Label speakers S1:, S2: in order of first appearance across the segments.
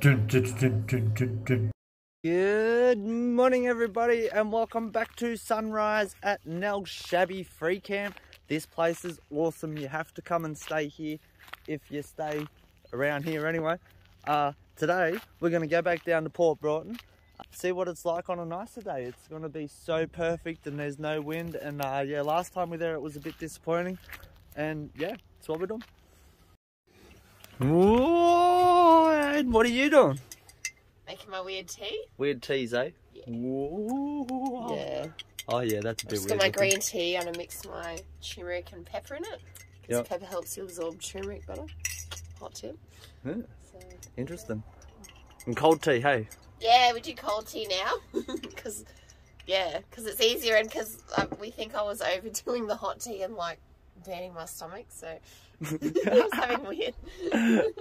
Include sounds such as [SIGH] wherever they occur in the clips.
S1: Dun, dun, dun. Good morning, everybody, and welcome back to Sunrise at Nelshaby Free Camp. This place is awesome. You have to come and stay here if you stay around here anyway. Uh, today, we're going to go back down to Port Broughton, see what it's like on a nicer day. It's going to be so perfect and there's no wind. And uh, yeah, last time we were there, it was a bit disappointing. And yeah, that's what we're doing. Whoa, what are you doing?
S2: Making my weird tea.
S1: Weird teas, eh? Yeah.
S2: Yeah.
S1: Oh yeah, that's a bit
S2: just
S1: weird.
S2: got my green tea and I mix my turmeric and pepper in it. Because
S1: Yep.
S2: pepper helps you absorb turmeric better. Hot tip.
S1: Yeah,
S2: So
S1: interesting. And cold tea, hey.
S2: yeah, we do cold tea now. [LAUGHS] Because yeah, because it's easier and because uh, we think I was overdoing the hot tea and like burning my stomach. So [LAUGHS] [LAUGHS] I was having weird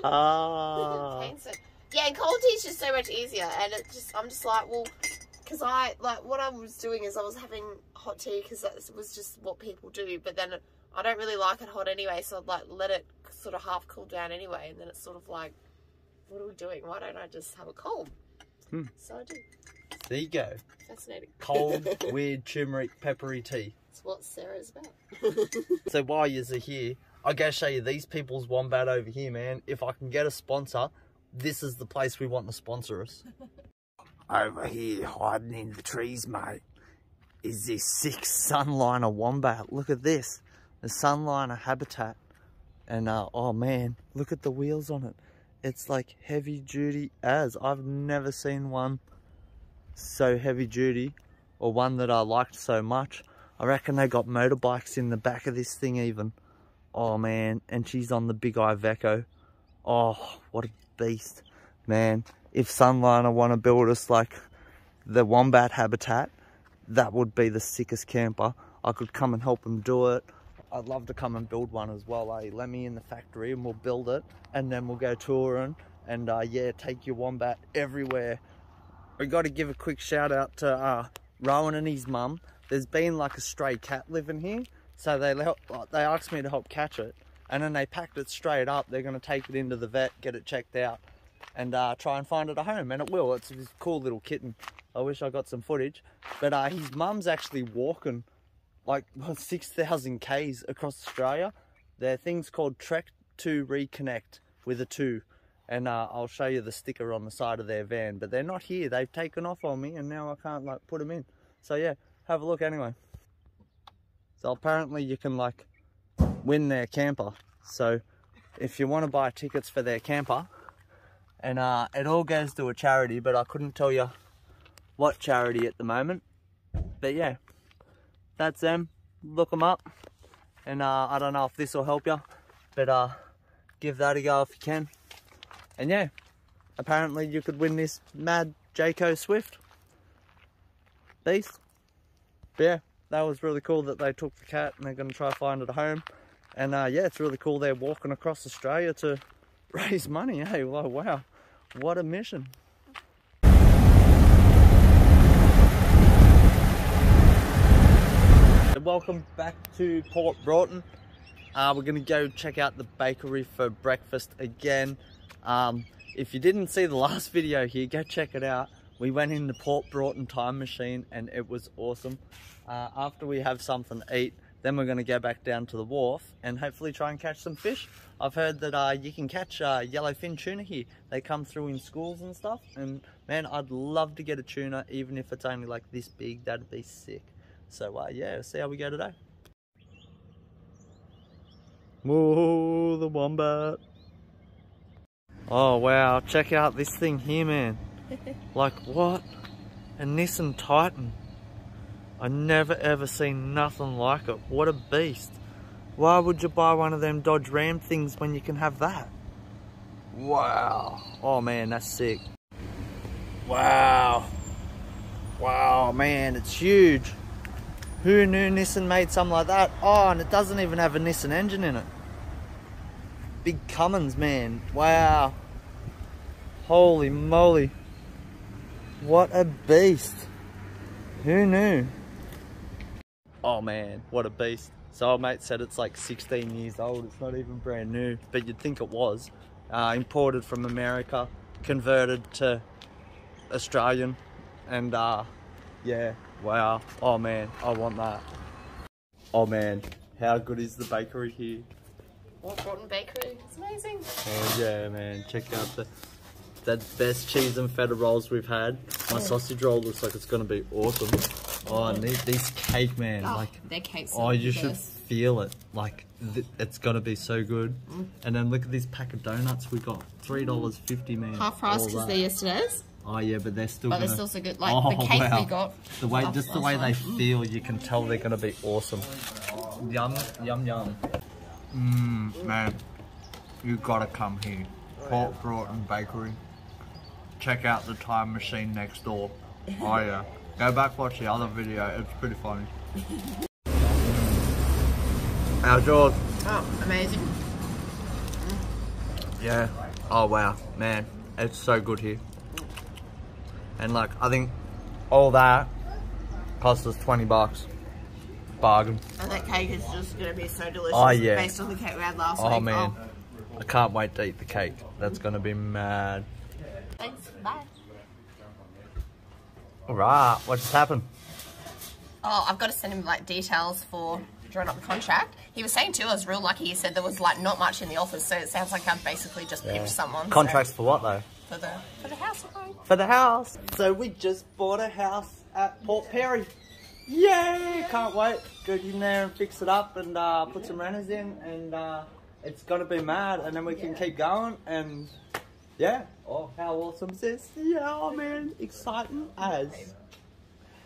S1: Ah. [LAUGHS]
S2: pain. So yeah, and cold tea is just so much easier. And it just I'm just like well. Because I, like, what I was doing is I was having hot tea because that was just what people do. But then I don't really like it hot anyway, so I'd, like, let it sort of half cool down anyway. And then it's sort of like, what are we doing? Why don't I just have a cold?
S1: Hmm.
S2: So I do.
S1: There you go.
S2: Fascinating.
S1: Cold, weird, turmeric, peppery tea.
S2: That's what Sarah's about. [LAUGHS]
S1: So while you're here, I gotta show you these people's wombat over here, man. If I can get a sponsor, this is the place we want to sponsor us. [LAUGHS] Over here, hiding in the trees, mate, is this sick sunliner wombat. Look at this. The sunliner habitat. And, uh, oh man, look at the wheels on it. It's like heavy duty as. I've never seen one so heavy duty or one that I liked so much. I reckon they got motorbikes in the back of this thing even. Oh man, and she's on the big Iveco. Oh, what a beast. Man, if Sunliner want to build us like the wombat habitat, that would be the sickest camper. I could come and help them do it. I'd love to come and build one as well, eh? Let me in the factory and we'll build it and then we'll go touring and uh, yeah, take your wombat everywhere. We got to give a quick shout out to uh, Rowan and his mum. There's been like a stray cat living here, so they help, they asked me to help catch it, and then they packed it straight up. They're gonna take it into the vet, get it checked out, and uh, try and find it a home, and it will. It's this cool little kitten. I wish I got some footage, but uh, his mum's actually walking like [LAUGHS] 6,000 k's across Australia. They're things called Trek to Reconnect with a two and uh, I'll show you the sticker on the side of their van. But they're not here. They've taken off on me, and now I can't like put them in. So yeah, have a look anyway. So apparently you can like win their camper. So if you want to buy tickets for their camper, and uh, it all goes to a charity, but I couldn't tell you what charity at the moment. But yeah, that's them. Look them up, and uh, I don't know if this will help you, but uh, give that a go if you can. And yeah, apparently you could win this mad Jayco Swift beast. But yeah, that was really cool that they took the cat and they're going to try find it a home. And uh, yeah, it's really cool they're walking across Australia to [LAUGHS] raise money. Hey, well, wow, what a mission. Welcome back to Port Broughton. Uh, we're gonna go check out the bakery for breakfast again. Um, if you didn't see the last [LAUGHS] video here, go check it out. We went in the Port Broughton time machine and it was awesome. Uh, after we have something to eat, then we're gonna go back down to the wharf and hopefully try and catch some fish. I've heard that uh, you can catch uh, yellowfin tuna here. They come through in schools and stuff. And man, I'd love to get a tuna, even if it's only like this big. That'd be sick. So uh, yeah, see how we go today. Whoa, the wombat. Oh wow, check out this thing here, man. Like what? A Nissan Titan. I never ever seen nothing like it. What a beast. Why would you buy one of them Dodge Ram things when you can have that? Wow. Oh man, that's sick. Wow. Wow, man, it's huge. Who knew Nissan made something like that? Oh, and it doesn't even have a Nissan engine in it. Big Cummins, man. Wow. Holy moly. What a beast. Who knew? Oh man, what a beast. So our mate said it's like 16 years old. It's not even brand new, but you'd think it was. Uh, imported from America. converted to Australian, and uh, yeah, wow. Oh man, I want that. Oh man, how good is the bakery here?
S2: Port Broughton Bakery. It's amazing.
S1: Oh yeah, man, check out the the best cheese and feta rolls we've had. My sausage roll looks like it's gonna be awesome. Oh, and these, these cake, man, oh, like
S2: their cakes.
S1: oh, you should feel it. Like th- it's gonna be so good. Mm. And then look at this pack of donuts we got. Three dollars fifty, man.
S2: half price because they're yesterday's.
S1: Oh yeah, but they're still.
S2: But
S1: gonna...
S2: they're still so good. Like
S1: Oh,
S2: the cake
S1: wow.
S2: we got.
S1: The way, just the
S2: last
S1: way they
S2: time.
S1: feel, you can tell they're gonna be awesome. Yum, yum, yum. Mmm, man, you gotta come here. Port Broughton Bakery. Check out the time machine next door. [LAUGHS] Oh yeah. Go back watch the other video. It's pretty funny. [LAUGHS] How's yours?
S2: Oh, amazing.
S1: Yeah. Oh wow, man, it's so good here. And like, I think all that cost us twenty bucks. Bargain.
S2: And that cake is just gonna be so delicious.
S1: Oh, yeah.
S2: Based on the cake we had last
S1: Oh
S2: week.
S1: man, oh. I can't wait to eat the cake. That's gonna be mad.
S2: Thanks. Bye.
S1: All right, what just happened?
S2: Oh, I've got to send him like details for drawing up the contract. He was saying too, I was real lucky. He said there was like not much in the office, so it sounds like I've basically just pipped someone. so-
S1: Contracts for what though?
S2: for the for the house. we're.
S1: For the house. So we just bought a house at Port Pirie. Yay! Can't wait. Go in there and fix it up and uh, put some renters in, and uh, it's gonna be mad. And then we can keep going. And yeah. Oh, how awesome is this? Yeah, oh, man, exciting as.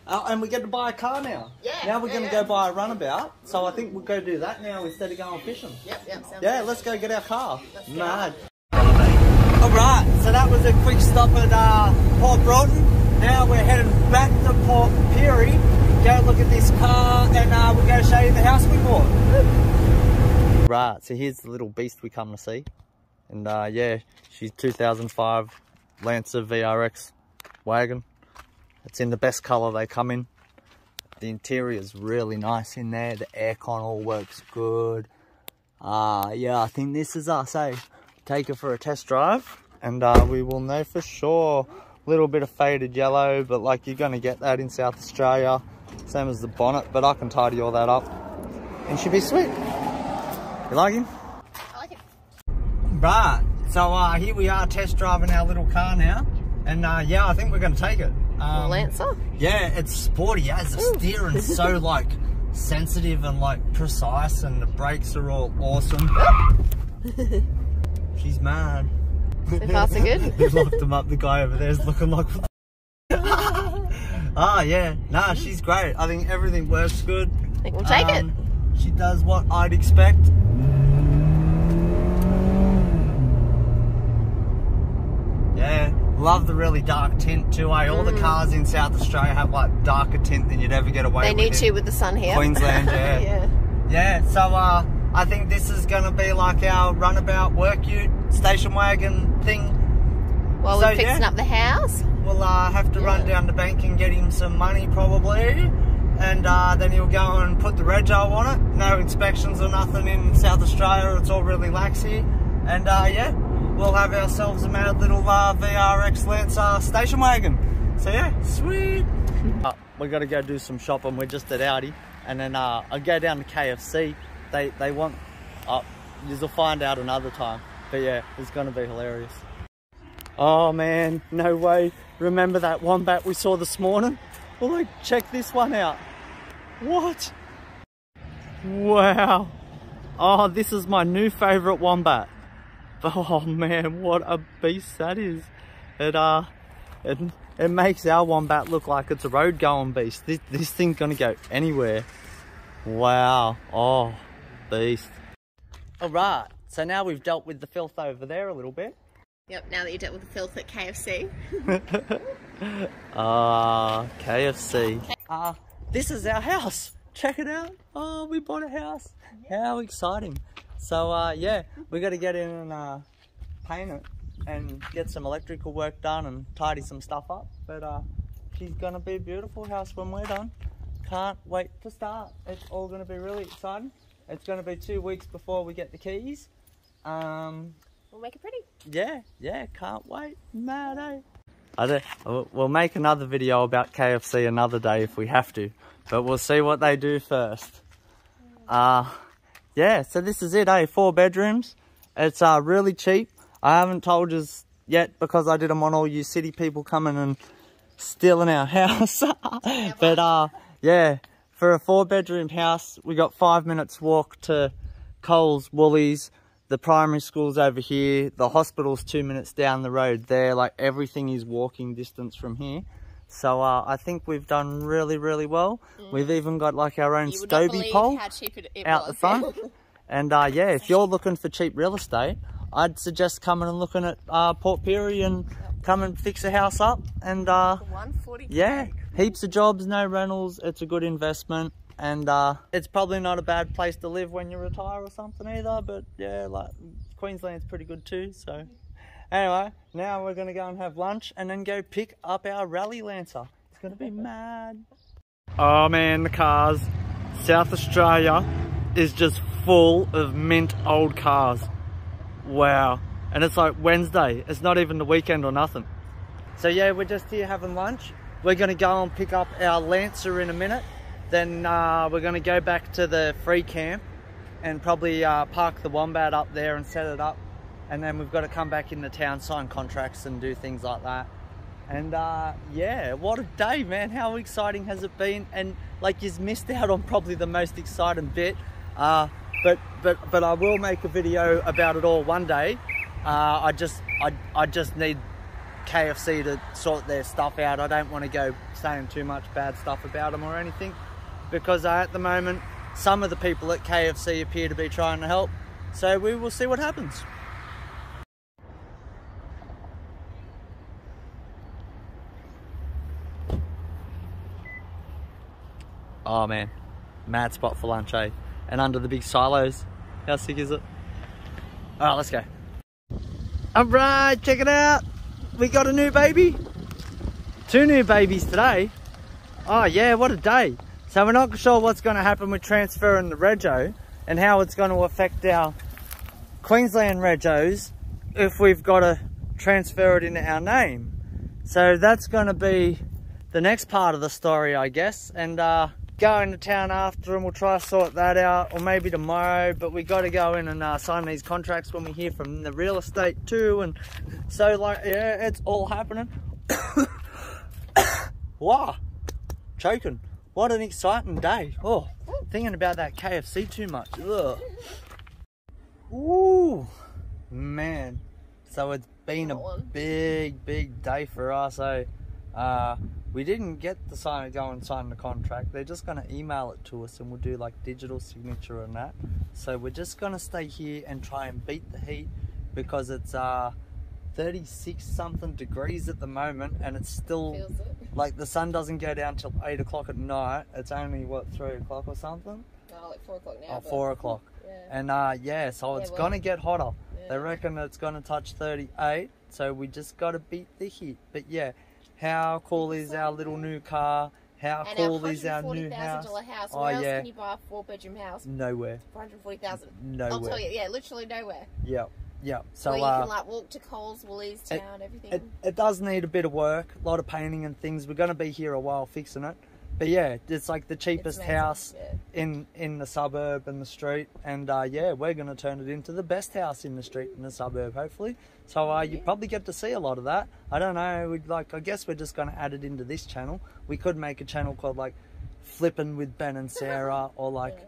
S1: Uh, and we get to buy a car now.
S2: Yeah,
S1: Now we're
S2: yeah,
S1: gonna
S2: yeah.
S1: go buy a runabout. So I think we'll go do that now instead of going fishing.
S2: Yep, yep.
S1: Yeah,
S2: good.
S1: let's go get our car.
S2: Let's.
S1: Mad. Alright, so that was a quick stop at uh, Port Broughton. Now we're heading back to Port Pirie. Go look at this car and uh, we're going to show you the house we bought. Right, so here's the little beast we come to see. And uh, yeah, she's 2005 Lancer VRX wagon. It's in the best colour they come in. The interior is really nice in there. The aircon all works good. Uh, yeah, I think this is us, eh? Take her for a test drive and uh, we will know for sure. Little bit of faded yellow, but like you're gonna get that in South Australia. Same as the bonnet, but I can tidy all that up. And she'll be sweet. You like him? Right, so uh, here we are test driving our little car now. And uh, yeah, I think we're gonna take it. Um,
S2: Lancer.
S1: yeah, it's sporty as the steering's so [LAUGHS] like sensitive and like precise and the brakes are all awesome. She's mad.
S2: So far, so good. [LAUGHS]
S1: They've locked him up. The guy over there is looking like. [LAUGHS] Ah, yeah. Nah, she's great. I think everything works good.
S2: I think we'll take it.
S1: Um, She does what I'd expect. Yeah, love the really dark tint too. Eh? All the cars in South Australia have like darker tint than you'd ever get away
S2: They
S1: with.
S2: They
S1: need
S2: to with the sun here.
S1: Queensland, [LAUGHS] yeah.
S2: yeah.
S1: Yeah, so uh, I think this is going to be like our runabout work ute station wagon thing.
S2: While
S1: So,
S2: we're fixing
S1: yeah.
S2: up the house.
S1: We'll uh, have to run down the bank and get him some money probably. And uh, then he'll go and put the rego on it. No inspections or nothing in South Australia. It's all really lax here. And uh, yeah, we'll have ourselves a mad little uh, VRX Lancer station wagon. So yeah, sweet. [LAUGHS] Uh, we got to go do some shopping. We're just at Aldi. And then uh, I'll go down to KFC. They, they want... Uh, you'll find out another time. But yeah, it's going to be hilarious. Oh man, no way. Remember that wombat we saw this morning? Well, like, check this one out. What? Wow. Oh, this is my new favorite wombat. [LAUGHS] Oh man, what a beast that is. It, uh, it, it makes our wombat look like it's a road going beast. This, this thing's gonna go anywhere. Wow. Oh, beast. Alright, so now we've dealt with the filth over there a little bit.
S2: Yep, now that you dealt with the filth at KFC. [LAUGHS]
S1: Ah, KFC. Ah, this is our house. Check it out. Oh, we bought a house. How exciting. So, uh, yeah, we got to get in and uh, paint it and get some electrical work done and tidy some stuff up. But uh, she's going to be a beautiful house when we're done. Can't wait to start. It's all going to be really exciting. It's going to be two weeks before we get the keys. Um,
S2: we'll make it pretty.
S1: Yeah, yeah, can't wait. Mad, eh? I don't, we'll- we'll make another video about KFC another day if we have to, but we'll see what they do first. Uh, yeah, so this is it, eh? Four bedrooms. It's uh, really cheap. I haven't told you yet because I didn't want all you city people coming and stealing our [LAUGHS] house. but uh, yeah, for a four bedroom house, we got five minutes walk to Coles, Woolies, the primary school's over here, the hospital's two minutes down the road there, like everything is walking distance from here. So uh, I think we've done really, really well. We've even got like our own
S2: Mm. You would not
S1: Stobie pole
S2: it, it
S1: out the front. [LAUGHS] and uh, yeah, if you're looking for cheap real estate, I'd suggest coming and looking at uh, Port Pirie and come and fix a house up. And uh, yeah, heaps of jobs, no rentals. It's a good investment. And uh, it's probably not a bad place to live when you retire or something either. But yeah, like Queensland's pretty good too. So anyway, now we're gonna go and have lunch and then go pick up our rally lancer. It's gonna be mad. Oh man, the cars. South Australia is just full of mint old cars. Wow. And it's like Wednesday. It's not even the weekend or nothing. So yeah, we're just here having lunch. We're gonna go and pick up our Lancer in a minute. Then uh, we're gonna go back to the free camp and probably uh, park the Wombat up there and set it up. And then we've got to come back in the town, sign contracts and do things like that. And uh, yeah, what a day, man. How exciting has it been? And like you've missed out on probably the most exciting bit. Uh, but but but I will make a video about it all one day. Uh, I just I, I just need KFC to sort their stuff out. I don't want to go saying too much bad stuff about them or anything because at the moment some of the people at KFC appear to be trying to help. So we will see what happens. Oh man, mad spot for lunch, eh? And under the big silos. How sick is it? Alright, let's go. Alright, check it out. We got a new baby. Two new babies today. Oh yeah, what a day. So we're not sure what's going to happen with transferring the rego and how it's going to affect our Queensland regos if we've got to transfer it into our name. So that's going to be the next part of the story, I guess. And uh, go into town after and we'll try to sort that out or maybe tomorrow. But we got to go in and uh, sign these contracts when we hear from the real estate too. And so like, yeah, it's all happening. [COUGHS] wow, choking. What an exciting day. Oh, thinking about that KFC too much. Ugh. Ooh, man. So it's been a big, big day for us. So, uh, we didn't get the sign go and sign the contract. They're just gonna email it to us, and we'll do like digital signature and that. So we're just gonna stay here and try and beat the heat because it's uh 36 something degrees at the moment, and it's still
S2: it.
S1: like the sun doesn't go down till eight o'clock at night. It's only what three o'clock or something,
S2: No, like 4 o'clock now. but-
S1: four o'clock.
S2: Yeah.
S1: And uh, yeah, so
S2: Yeah,
S1: it's
S2: well,
S1: gonna get hotter.
S2: Yeah.
S1: They reckon it's gonna touch 38, so we just gotta beat the heat. But yeah, how cool is our little new car? How
S2: And
S1: cool is our new
S2: $140,000
S1: house?
S2: house.
S1: Oh,
S2: Where else
S1: yeah.
S2: can you buy a four bedroom house
S1: Nowhere.
S2: for 140000 I'll tell you, yeah, literally nowhere.
S1: Yep. Yep. So
S2: Where you
S1: uh,
S2: can like walk to Coles, Woolies,
S1: it-
S2: town, everything.
S1: it, it does need a bit of work, a lot of painting and things. We're gonna be here a while fixing it. But yeah, it's like the cheapest
S2: amazing,
S1: house
S2: Yeah.
S1: in in the suburb and the street. And uh, yeah we're going to turn it into the best house in the street in the suburb hopefully. So uh, you probably get to see a lot of that. I don't know we'd like i guess we're just going to add it into this channel. We could make a channel called like flipping with ben and sarah [LAUGHS] or like
S2: Yeah.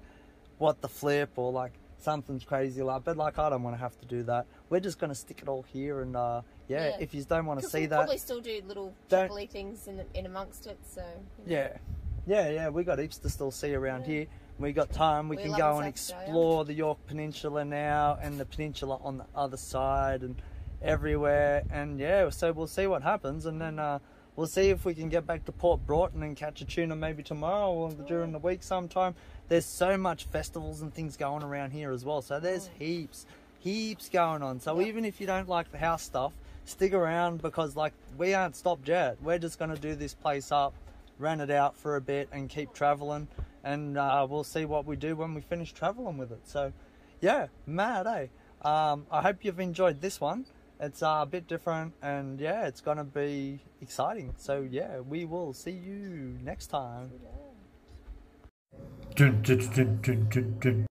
S1: what the flip or like something's crazy like but like i don't want to have to do that we're just going to stick it all here and uh, yeah,
S2: Yeah.
S1: if you don't want to see
S2: we'll
S1: that
S2: probably still do little
S1: Don't-
S2: chocolate things in, in amongst it, so. know.
S1: Yeah, yeah, yeah. We got heaps to still see around
S2: Yeah.
S1: here. We got time. We,
S2: We
S1: can go and
S2: South Australia.
S1: explore the Yorke Peninsula now, and the peninsula on the other side, and everywhere. And yeah, so we'll see what happens, and then uh, we'll see if we can get back to Port Broughton and catch a tuna maybe tomorrow or during the week sometime. There's so much festivals and things going around here as well. So there's heaps, heaps going on. So
S2: Yep.
S1: even if you don't like the house stuff, stick around because like we aren't stopped yet. We're just gonna do this place up, rent it out for a bit, and keep traveling. And uh, we'll see what we do when we finish traveling with it. So, yeah, mad, eh? um, I hope you've enjoyed this one. It's uh, a bit different and yeah, it's gonna be exciting. So yeah, we will see you next time.
S3: Dun, dun, dun, dun, dun, dun.